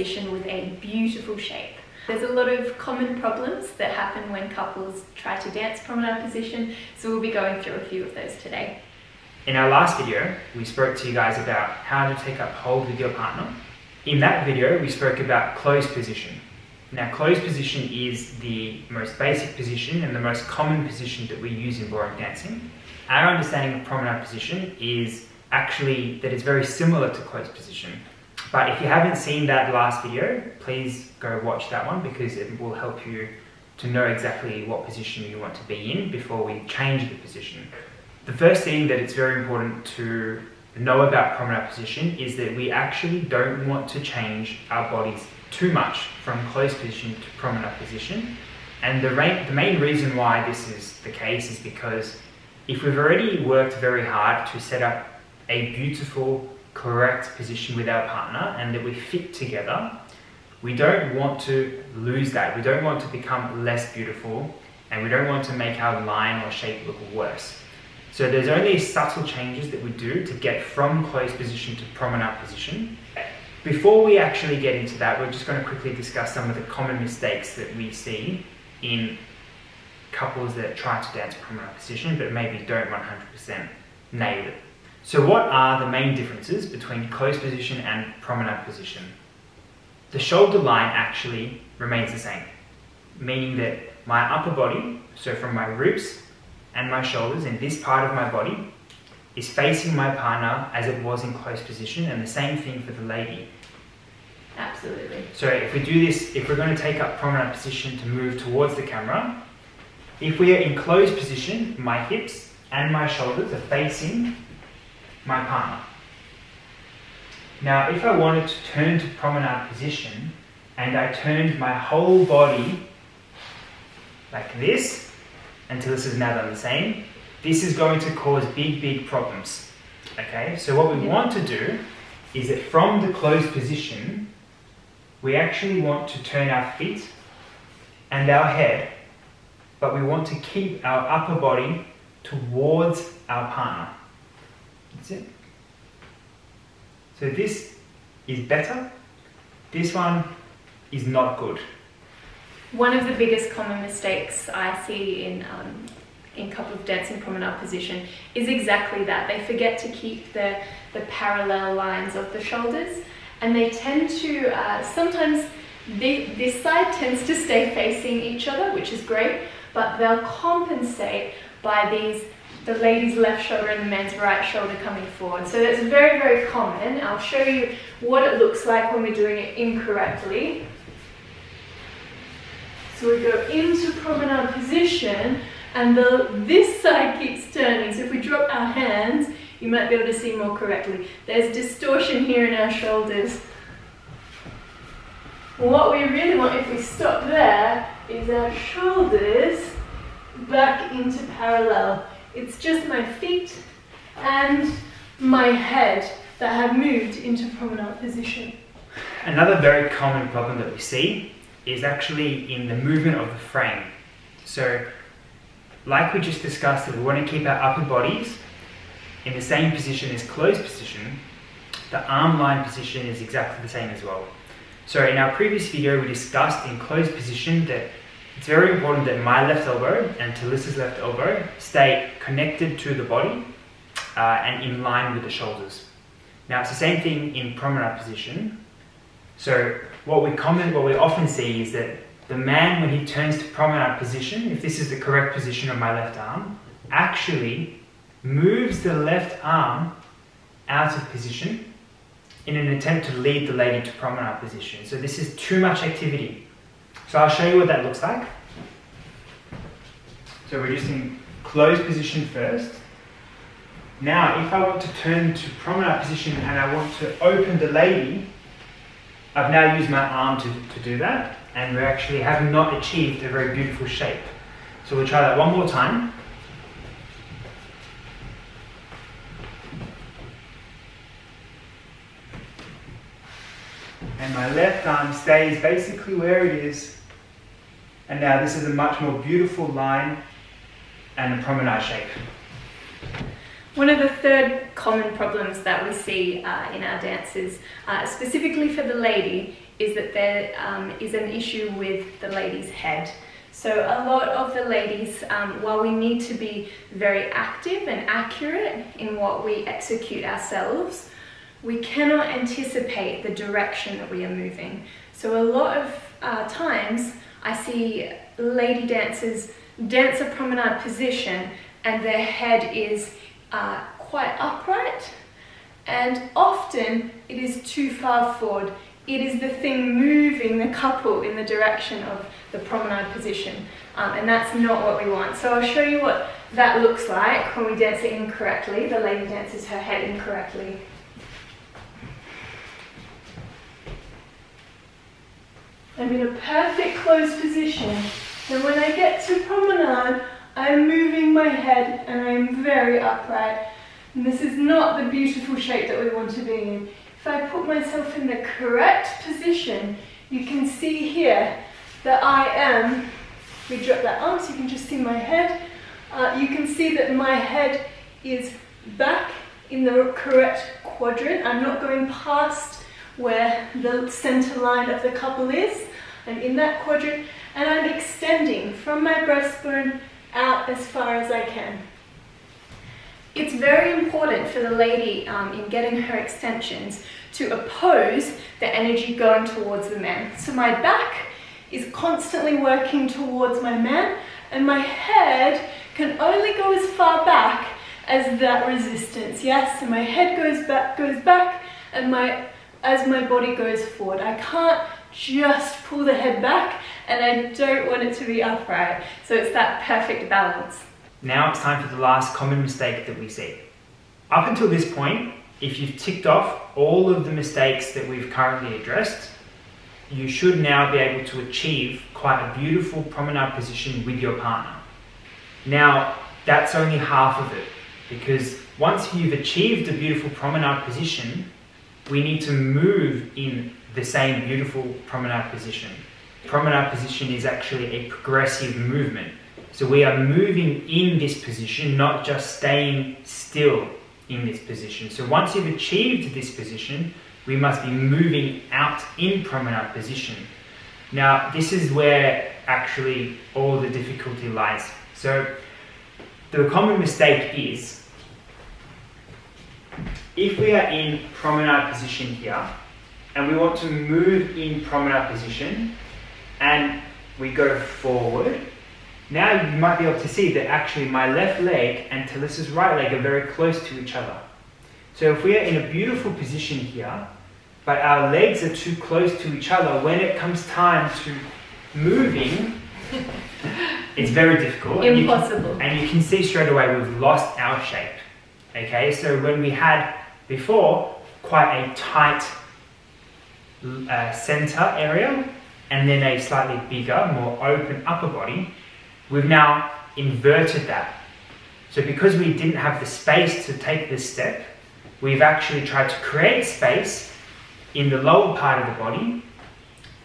position with a beautiful shape. There's a lot of common problems that happen when couples try to dance promenade position, so we'll be going through a few of those today. In our last video, we spoke to you guys about how to take up hold with your partner. In that video, we spoke about closed position. Now, closed position is the most basic position and the most common position that we use in ballroom dancing. Our understanding of promenade position is actually that it's very similar to closed position. But if you haven't seen that last video, please go watch that one because it will help you to know exactly what position you want to be in before we change the position. The first thing that it's very important to know about promenade position is that we actually don't want to change our bodies too much from closed position to promenade position. And the, the main reason why this is the case is because if we've already worked very hard to set up a beautiful, correct position with our partner and that we fit together, we don't want to lose that. We don't want to become less beautiful and we don't want to make our line or shape look worse. So there's only subtle changes that we do to get from closed position to promenade position. Before we actually get into that, we're just going to quickly discuss some of the common mistakes that we see in couples that try to dance promenade position but maybe don't 100% nail it. So what are the main differences between closed position and promenade position? The shoulder line actually remains the same, meaning that my upper body, so from my ribs and my shoulders and this part of my body, is facing my partner as it was in closed position and the same thing for the lady. Absolutely. So if we do this, if we're going to take up promenade position to move towards the camera, if we are in closed position, my hips and my shoulders are facing my partner. Now, if I wanted to turn to promenade position and I turned my whole body like this until this is now done the same, this is going to cause big, big problems. Okay, so what we want to do is that from the closed position, we actually want to turn our feet and our head, but we want to keep our upper body towards our partner. So this is better. This one is not good. One of the biggest common mistakes I see in um, in couples dancing promenade position is exactly that. They forget to keep the, the parallel lines of the shoulders and they tend to, uh, sometimes this side tends to stay facing each other, which is great, but they'll compensate by these the lady's left shoulder and the man's right shoulder coming forward. So that's very, very common. I'll show you what it looks like when we're doing it incorrectly. So we go into promenade position and the, this side keeps turning. So if we drop our hands, you might be able to see more correctly. There's distortion here in our shoulders. What we really want if we stop there is our shoulders back into parallel. It's just my feet and my head that have moved into promenade position. Another very common problem that we see is actually in the movement of the frame. So, like we just discussed, that we want to keep our upper bodies in the same position as closed position, the arm line position is exactly the same as well. So in our previous video, we discussed in closed position that it's very important that my left elbow and Talysa's left elbow stay connected to the body uh, and in line with the shoulders. Now it's the same thing in promenade position. So what we common, what we often see is that the man, when he turns to promenade position, if this is the correct position of my left arm, actually moves the left arm out of position in an attempt to lead the lady to promenade position. So this is too much activity. So I'll show you what that looks like. So we're just in closed position first. Now, if I want to turn to promenade position and I want to open the lady, I've now used my arm to, to do that, and we actually have not achieved a very beautiful shape. So we'll try that one more time. And my left arm stays basically where it is and now this is a much more beautiful line and a promenade shape. One of the third common problems that we see uh, in our dances, uh, specifically for the lady, is that there um, is an issue with the lady's head. So a lot of the ladies, um, while we need to be very active and accurate in what we execute ourselves, we cannot anticipate the direction that we are moving. So a lot of uh, times I see lady dancers dance a promenade position and their head is uh, quite upright and often it is too far forward. It is the thing moving the couple in the direction of the promenade position um, and that's not what we want. So I'll show you what that looks like when we dance it incorrectly. The lady dances her head incorrectly. I'm in a perfect closed position. And when I get to promenade, I'm moving my head and I'm very upright. And this is not the beautiful shape that we want to be in. If I put myself in the correct position, you can see here that I am, we drop that arm so you can just see my head. Uh, you can see that my head is back in the correct quadrant. I'm not going past where the center line of the couple is. I'm in that quadrant and I'm extending from my breastbone out as far as I can. It's very important for the lady um, in getting her extensions to oppose the energy going towards the man. So my back is constantly working towards my man and my head can only go as far back as that resistance. Yes, so my head goes back, goes back and my as my body goes forward. I can't just pull the head back and I don't want it to be upright. So it's that perfect balance. Now it's time for the last common mistake that we see. Up until this point, if you've ticked off all of the mistakes that we've currently addressed, you should now be able to achieve quite a beautiful promenade position with your partner. Now, that's only half of it because once you've achieved a beautiful promenade position, we need to move in the same beautiful promenade position. Promenade position is actually a progressive movement. So we are moving in this position, not just staying still in this position. So once you've achieved this position, we must be moving out in promenade position. Now, this is where actually all the difficulty lies. So the common mistake is if we are in promenade position here, and we want to move in promenade position and we go forward. Now you might be able to see that actually my left leg and Talysa's right leg are very close to each other. So if we are in a beautiful position here, but our legs are too close to each other, when it comes time to moving, it's very difficult. Impossible. And you, can, and you can see straight away we've lost our shape. Okay, so when we had before quite a tight uh, center area and then a slightly bigger, more open upper body, we've now inverted that. So because we didn't have the space to take this step, we've actually tried to create space in the lower part of the body,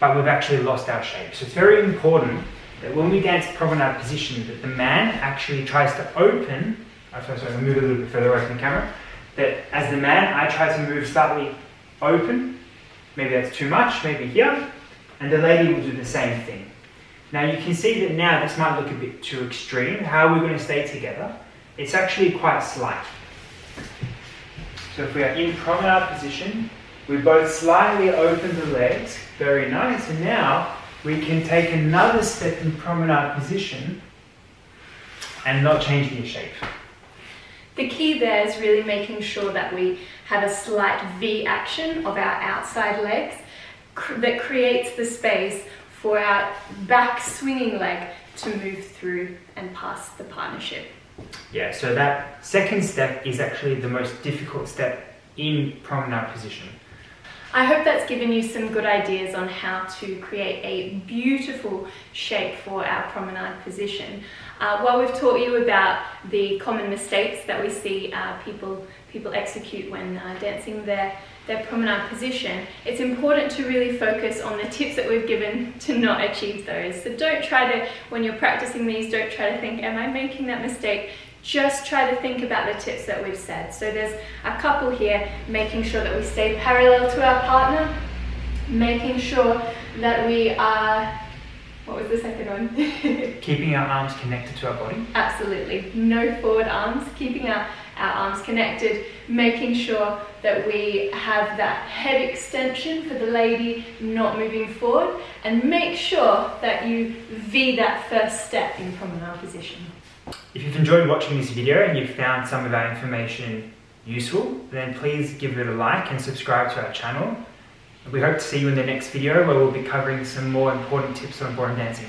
but we've actually lost our shape. So it's very important that when we dance promenade position, that the man actually tries to open, I'm sorry, sorry, move a little bit further away from the camera, that as the man, I try to move slightly open Maybe that's too much, maybe here. And the lady will do the same thing. Now you can see that now this might look a bit too extreme. How are we going to stay together? It's actually quite slight. So if we are in promenade position, we both slightly open the legs, very nice, and now we can take another step in promenade position and not changing the shape. The key there is really making sure that we have a slight V action of our outside legs cr that creates the space for our back swinging leg to move through and pass the partnership. Yeah, so that second step is actually the most difficult step in promenade position. I hope that's given you some good ideas on how to create a beautiful shape for our promenade position. Uh, while we've taught you about the common mistakes that we see uh, people people execute when uh, dancing their, their promenade position, it's important to really focus on the tips that we've given to not achieve those. So don't try to, when you're practicing these, don't try to think, am I making that mistake? Just try to think about the tips that we've said. So there's a couple here, making sure that we stay parallel to our partner, making sure that we are, what was the second one? Keeping our arms connected to our body. Absolutely, no forward arms, keeping our, our arms connected, making sure that we have that head extension for the lady not moving forward, and make sure that you V that first step in promenade position. If you've enjoyed watching this video and you've found some of our information useful, then please give it a like and subscribe to our channel. We hope to see you in the next video where we'll be covering some more important tips on ballroom dancing.